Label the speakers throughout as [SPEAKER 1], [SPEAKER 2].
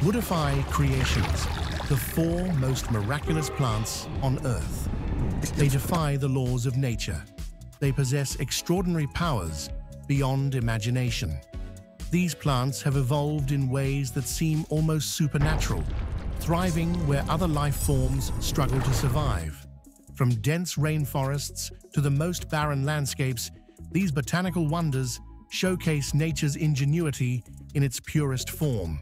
[SPEAKER 1] Woodify Creations, the four most miraculous plants on Earth. They defy the laws of nature. They possess extraordinary powers beyond imagination. These plants have evolved in ways that seem almost supernatural, thriving where other life forms struggle to survive. From dense rainforests to the most barren landscapes, these botanical wonders showcase nature's ingenuity in its purest form.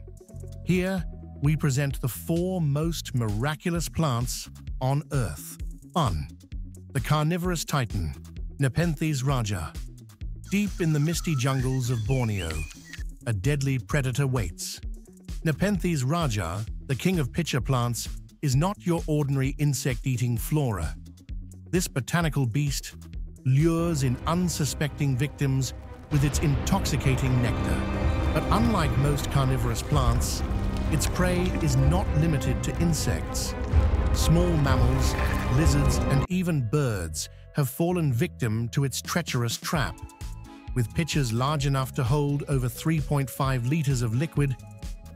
[SPEAKER 1] Here, we present the four most miraculous plants on Earth. 1. The carnivorous titan, Nepenthes rajah. Deep in the misty jungles of Borneo, a deadly predator waits. Nepenthes rajah, the king of pitcher plants, is not your ordinary insect-eating flora. This botanical beast lures in unsuspecting victims with its intoxicating nectar. But unlike most carnivorous plants, its prey is not limited to insects. Small mammals, lizards, and even birds have fallen victim to its treacherous trap. With pitchers large enough to hold over 3.5 liters of liquid,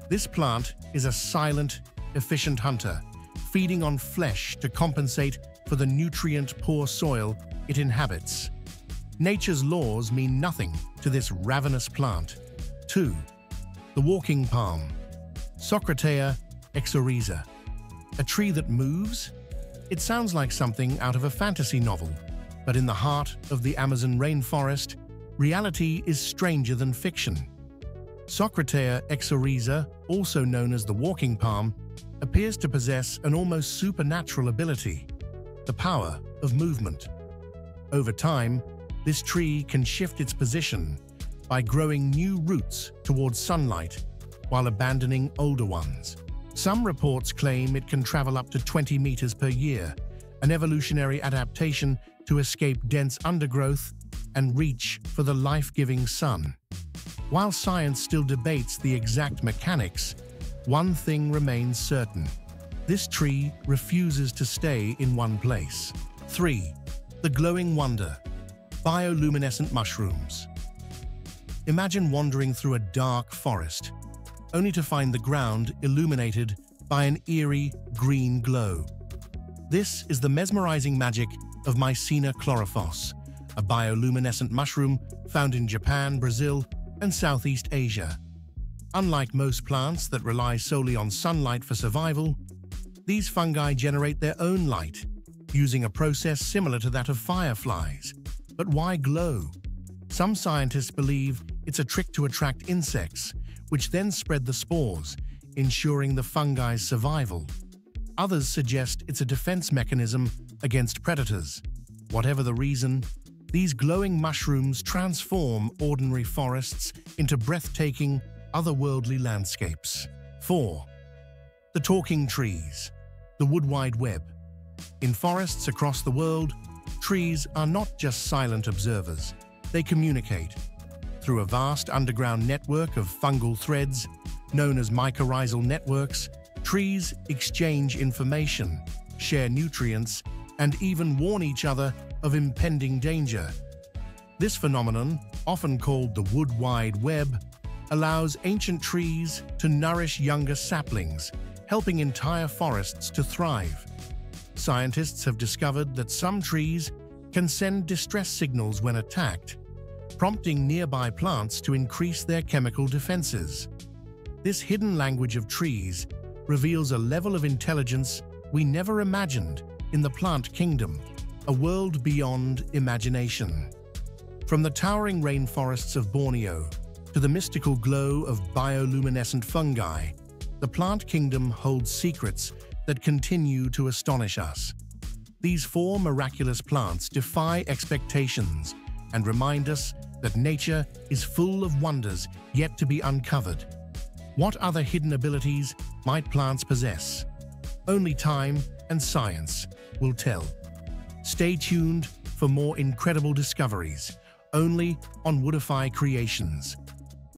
[SPEAKER 1] this plant is a silent, efficient hunter, feeding on flesh to compensate for the nutrient-poor soil it inhabits. Nature's laws mean nothing to this ravenous plant. 2. The walking palm, Socratea exorrhiza. A tree that moves? It sounds like something out of a fantasy novel, but in the heart of the Amazon rainforest, reality is stranger than fiction. Socratea exorrhiza, also known as the walking palm, appears to possess an almost supernatural ability, the power of movement. Over time, this tree can shift its position by growing new roots towards sunlight while abandoning older ones. Some reports claim it can travel up to 20 meters per year, an evolutionary adaptation to escape dense undergrowth and reach for the life-giving sun. While science still debates the exact mechanics, one thing remains certain. This tree refuses to stay in one place. 3. The Glowing Wonder Bioluminescent Mushrooms Imagine wandering through a dark forest, only to find the ground illuminated by an eerie green glow. This is the mesmerizing magic of Mycena chlorophos, a bioluminescent mushroom found in Japan, Brazil, and Southeast Asia. Unlike most plants that rely solely on sunlight for survival, these fungi generate their own light, using a process similar to that of fireflies. But why glow? Some scientists believe it's a trick to attract insects, which then spread the spores, ensuring the fungi's survival. Others suggest it's a defense mechanism against predators. Whatever the reason, these glowing mushrooms transform ordinary forests into breathtaking, otherworldly landscapes. 4. The Talking Trees The Wood Wide Web In forests across the world, trees are not just silent observers. They communicate, through a vast underground network of fungal threads, known as mycorrhizal networks, trees exchange information, share nutrients, and even warn each other of impending danger. This phenomenon, often called the wood wide web, allows ancient trees to nourish younger saplings, helping entire forests to thrive. Scientists have discovered that some trees can send distress signals when attacked, prompting nearby plants to increase their chemical defenses. This hidden language of trees reveals a level of intelligence we never imagined in the plant kingdom, a world beyond imagination. From the towering rainforests of Borneo to the mystical glow of bioluminescent fungi, the plant kingdom holds secrets that continue to astonish us. These four miraculous plants defy expectations and remind us that nature is full of wonders yet to be uncovered. What other hidden abilities might plants possess? Only time and science will tell. Stay tuned for more incredible discoveries, only on Woodify Creations.